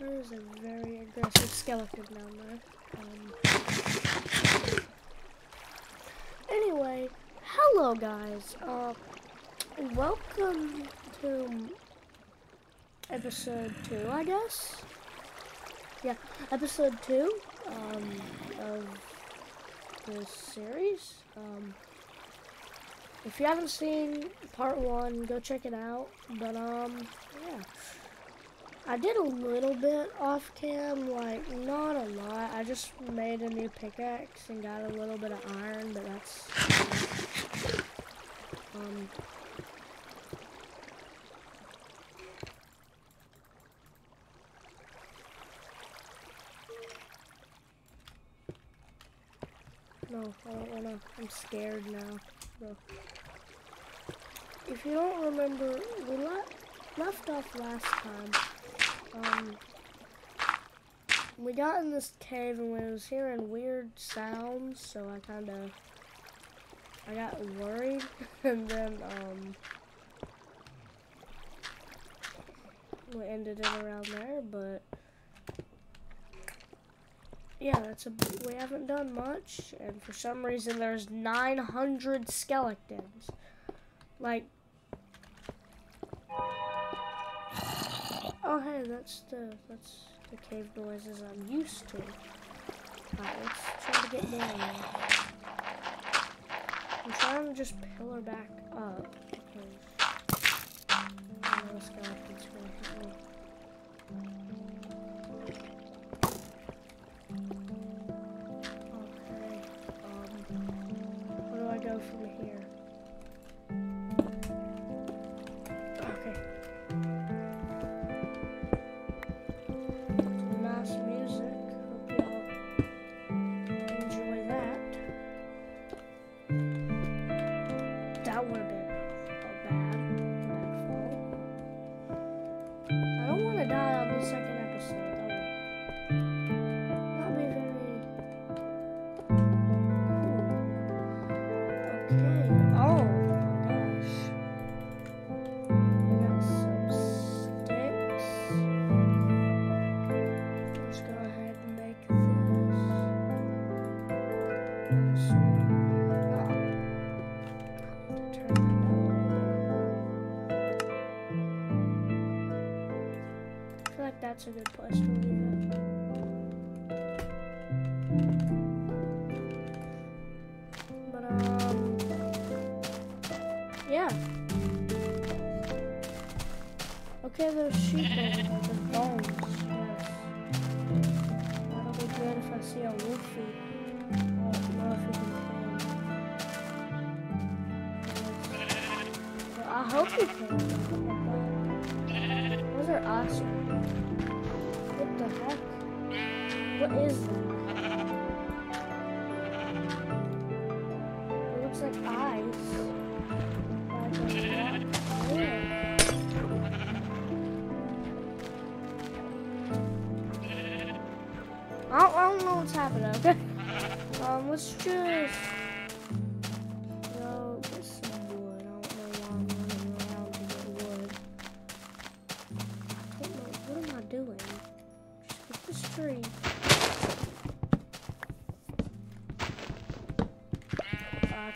There is a very aggressive skeleton down there. Um, anyway, hello guys. Uh, welcome to episode two, I guess. Yeah, episode two um, of this series. Um, if you haven't seen part one, go check it out. But um, yeah. I did a little bit off cam, like not a lot. I just made a new pickaxe and got a little bit of iron, but that's um No, I don't wanna I'm scared now. No. If you don't remember we left left off last time um, we got in this cave and we was hearing weird sounds, so I kind of, I got worried, and then, um, we ended it around there, but, yeah, that's a, we haven't done much, and for some reason there's 900 skeletons, like, Oh hey, that's the that's the cave noises I'm used to. Alright, let's try to get down there. I'm trying to just pillar back up because I know the skeleton's that's a good place to leave it. But, um, yeah. Okay, there's sheep there, there's bones, yes. That'll be good if I see a wolfie. I can I hope you can. Those are awesome. Heck? What is that? It looks like eyes. I don't, I don't know what's happening, okay? Um, let's just...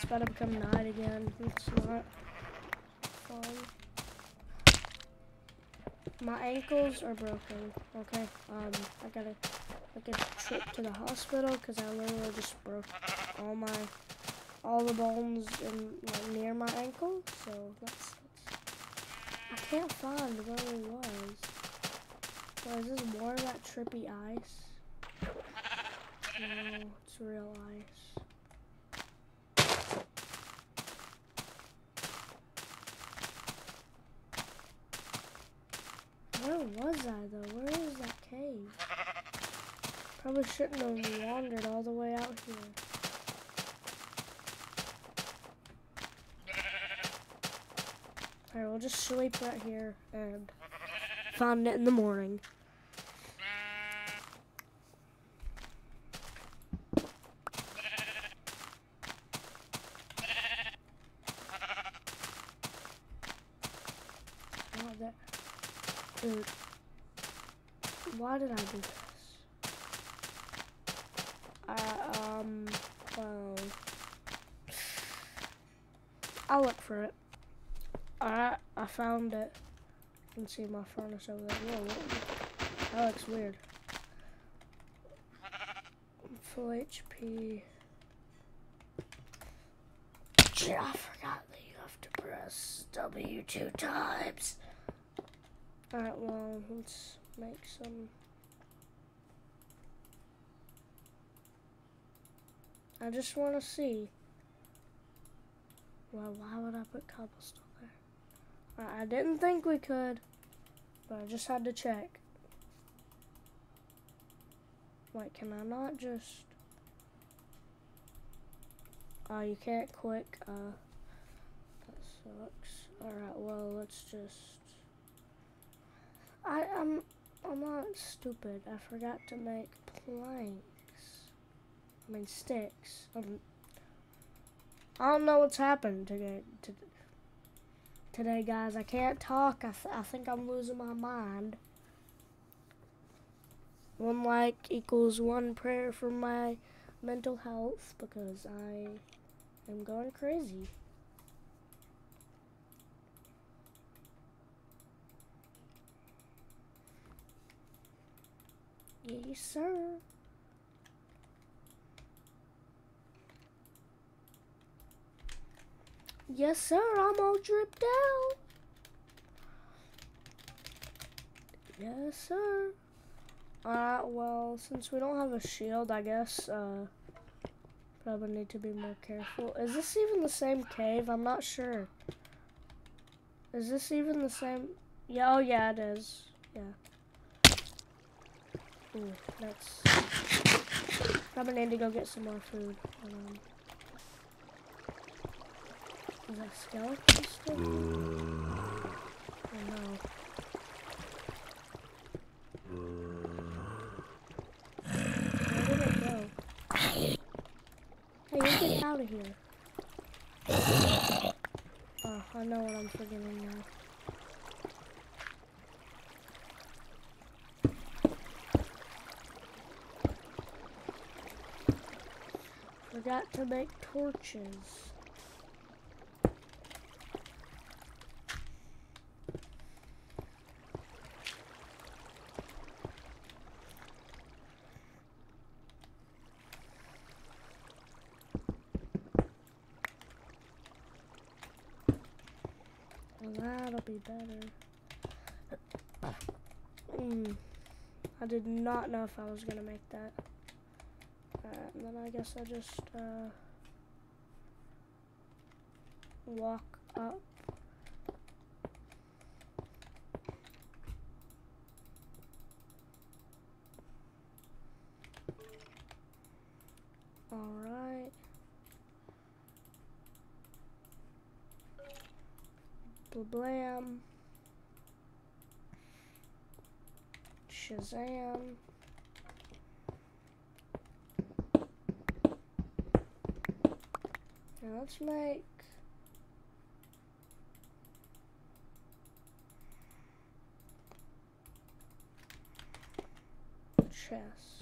about to become night again. It's not fun. My ankles are broken. Okay. Um, I gotta like a trip to the hospital because I literally just broke all my all the bones in like near my ankle. So that's, I can't find where it was. Is this more of that trippy ice? No, it's real ice. Where was I though? Where is that cave? Probably shouldn't have wandered all the way out here. Alright, we'll just sleep right here and find it in the morning. Why did I do this? Uh, um, well, I'll look for it. Alright, I found it. You can see my furnace over there. Whoa, whoa. That looks weird. Full HP. Shit, I forgot that you have to press W two times. Alright, well, let's make some. I just want to see. Well, why would I put cobblestone there? I didn't think we could, but I just had to check. Wait, can I not just... Oh, you can't click, uh, that sucks. Alright, well, let's just... I, I'm, I'm not stupid. I forgot to make planks. I mean, sticks. Um, I don't know what's happened today, today guys. I can't talk. I, th I think I'm losing my mind. One like equals one prayer for my mental health because I am going crazy. Yes, sir. Yes, sir. I'm all dripped out. Yes, sir. Alright, well, since we don't have a shield, I guess, uh, probably need to be more careful. Is this even the same cave? I'm not sure. Is this even the same? Yeah, oh yeah, it is. Yeah. Ooh, that's... Probably need to go get some more food. Um, is that skeleton still? Oh no. Where did it go? Hey, you get out of here. Oh, I know what I'm forgetting now. Forgot to make torches. That'll be better. Mm. I did not know if I was gonna make that. Then I guess I just uh, walk up. Alright. Blam. Shazam. Now let's make chest.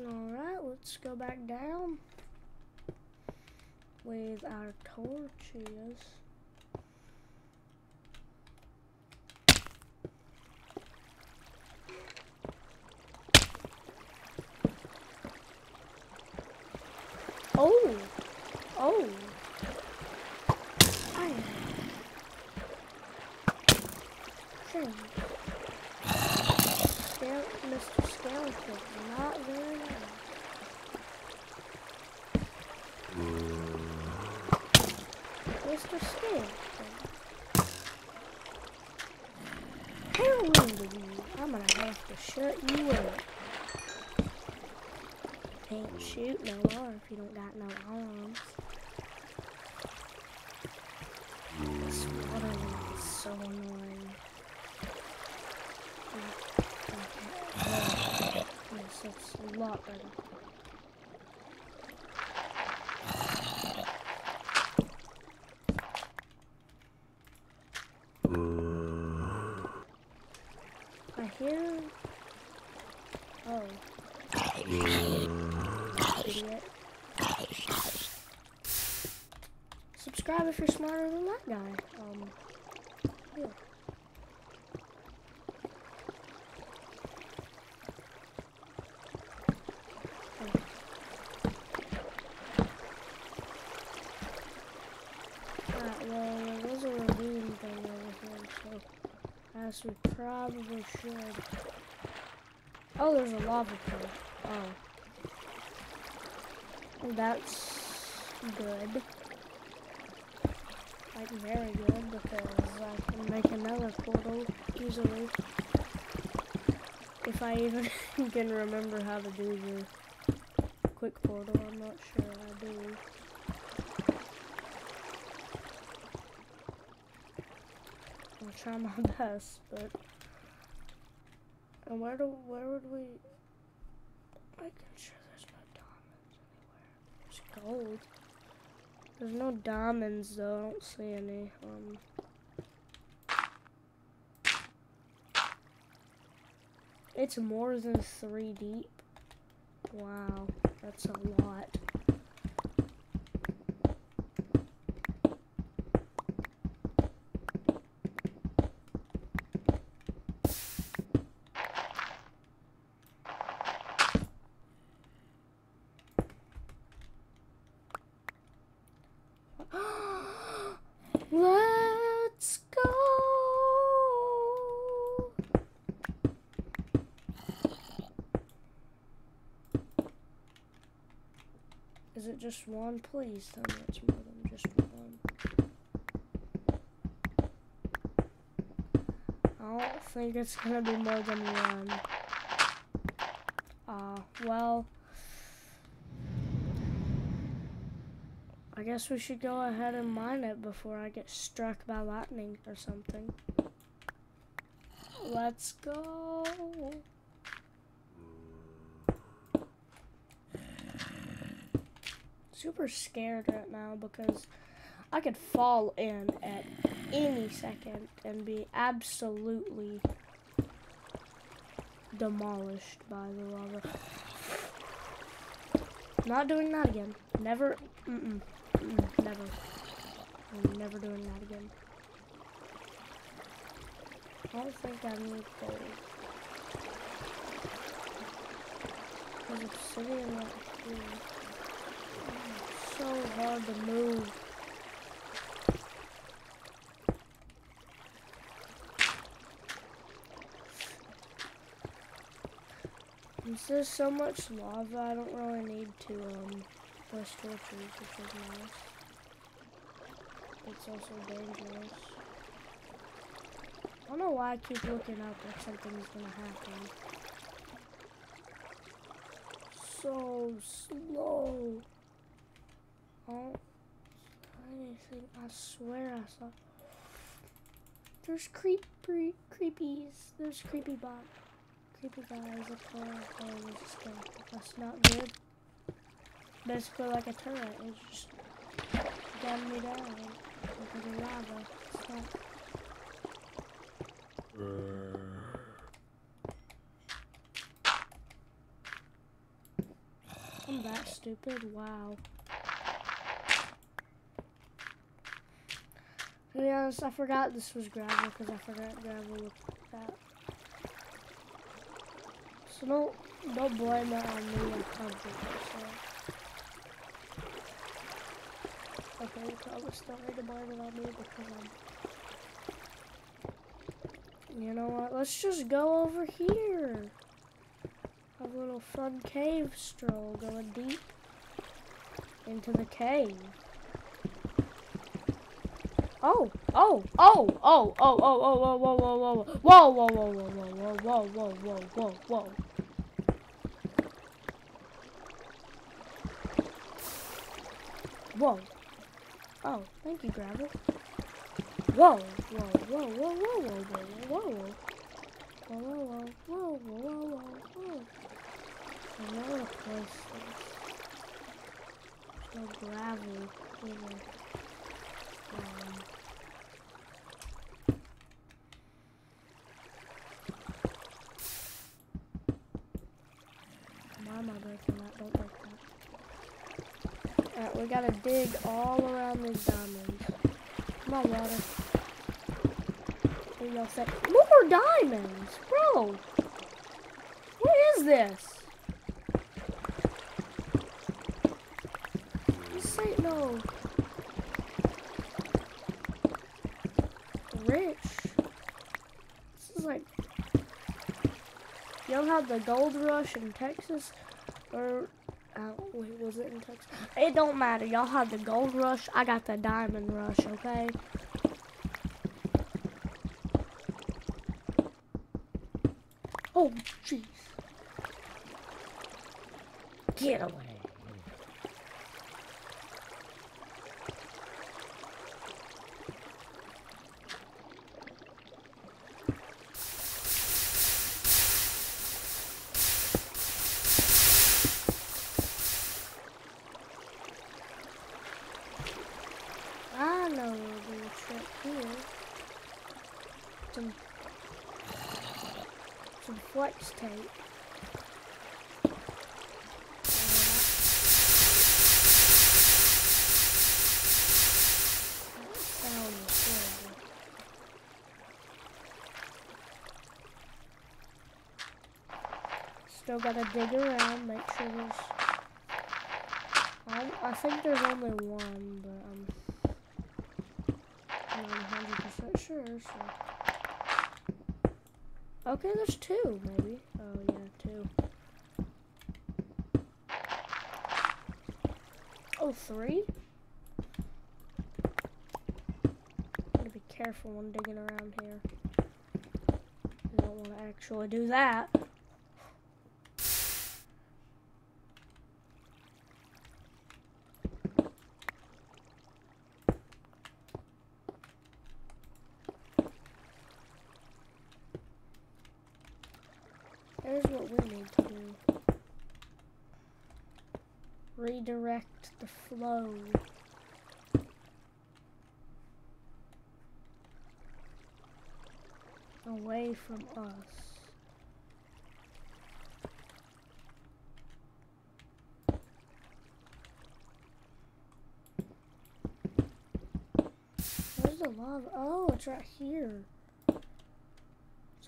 Alright, let's go back down with our torches. Oh! Oh! I am. Mr. Skeleton, not very nice. Of you. I'm gonna have to shut you up. Can't shoot no more if you don't got no arms. This water is so annoying. That's a Subscribe if you're smarter than that guy. Um, yeah. we probably should. Oh, there's a lava pool. Oh. That's good. Like, very good, because I can make another portal easily. If I even can remember how to do the quick portal, I'm not sure I do. I'll try my best, but and where do where would we? I can there's no diamonds anywhere. There's gold. There's no diamonds though. I don't see any. Um. It's more than three deep. Wow, that's a lot. Let's go. Is it just one? Please tell me it's more than just one. I don't think it's gonna be more than one. Uh, well. I guess we should go ahead and mine it before I get struck by lightning or something. Let's go. Super scared right now because I could fall in at any second and be absolutely demolished by the lava. Not doing that again. Never. Mm -mm. Mm, never. I'm never doing that again. I don't think I need gold. There's obsidian right here. Hard to move. Since there's so much lava, I don't really need to, um, plus torches, which is nice. It's also dangerous. I don't know why I keep looking up like something's gonna happen. So slow. Oh, anything? I swear I saw. There's creepy creepies. There's creepy bot, creepy guys up there. Oh, That's not good basically like a turret. It's just gun me down because of lava. I'm that stupid. Wow. Be honest, I forgot this was gravel because I forgot gravel looked like that. So don't don't blame that on me. I can't. So. Okay, tell the story to blame it on me because I'm... You know what? Let's just go over here. Have a little fun cave stroll going deep into the cave. Oh, oh, oh, oh, oh, oh, oh, whoa, whoa, whoa, whoa, whoa, whoa, whoa, whoa, whoa, whoa, whoa, whoa, whoa, whoa. Whoa. Oh, thank you, gravel. Whoa, whoa, whoa, whoa, whoa, whoa, whoa, whoa, whoa. Whoa, whoa, whoa, whoa, whoa, whoa, whoa. I know a place there's no gravel here. Um, Why am I breaking that? Don't break that. Uh, we gotta dig all around these diamonds. Come on, water. Y'all say, more diamonds, bro. What is this? This ain't no rich. This is like, y'all had the gold rush in Texas, or was it in Texas? It don't matter. Y'all had the gold rush. I got the diamond rush. Okay. Oh, jeez. Get away. I know we'll do a trick here. Some flex tape. Still gotta dig around, make sure there's. I, I think there's only one, but I'm not 100% sure, so. Okay, there's two, maybe. Oh, yeah, two. Oh, three? Gotta be careful when digging around here. You don't want to actually do that. Here's what we need to do. Redirect the flow. Away from us. Where's the lava? Oh, it's right here. So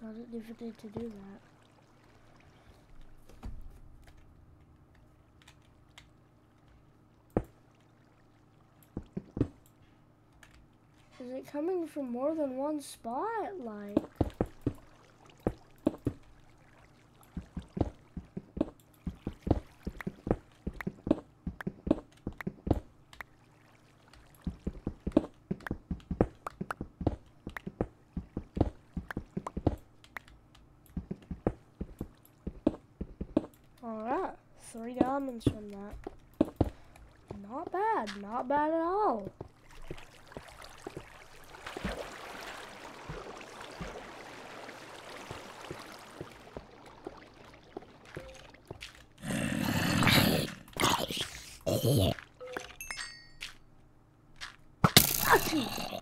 I didn't even need to do that. Coming from more than one spot? Like. Alright, three diamonds from that. Not bad, not bad at all. Oh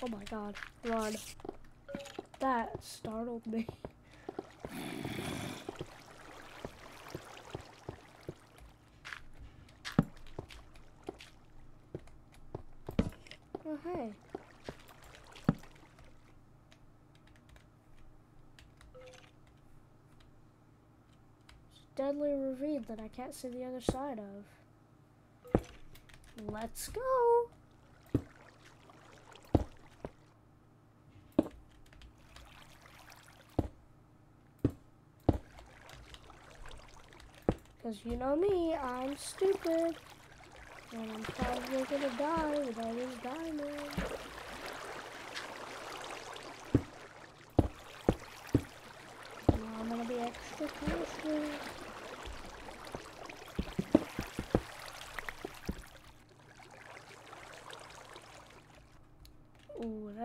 my god, run. That startled me. Oh hey. It's a deadly ravine that I can't see the other side of. Let's go. Because you know me, I'm stupid. And I'm probably gonna die with all these diamonds. Now I'm gonna be extra careful.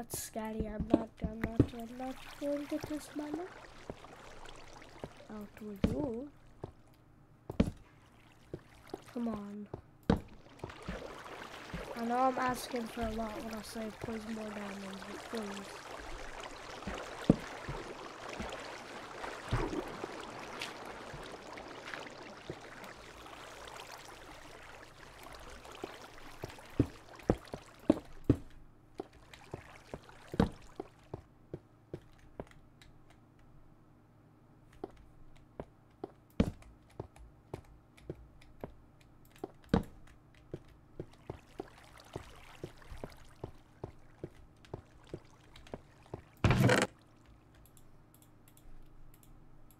That's scary. I'm not, I'm not, I'm not going to test my. Out with you. Come on. I know I'm asking for a lot when I say please more diamonds, but please.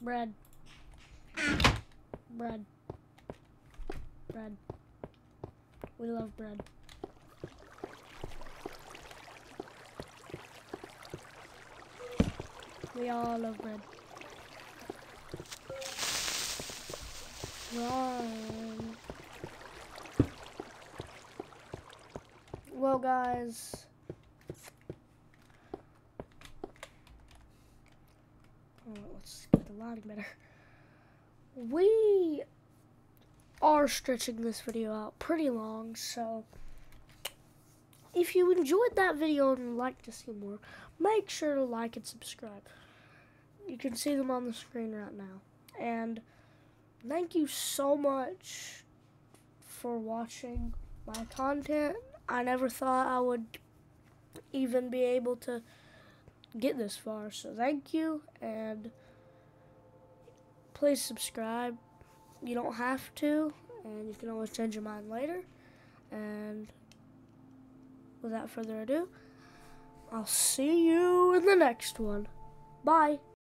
Bread. Bread. Bread. We love bread. We all love bread. Run. Well, guys. Oh, let's better. We are stretching this video out pretty long, so if you enjoyed that video and would like to see more, make sure to like and subscribe. You can see them on the screen right now. And thank you so much for watching my content. I never thought I would even be able to get this far, so thank you, and please subscribe. You don't have to, and you can always change your mind later. And without further ado, I'll see you in the next one. Bye.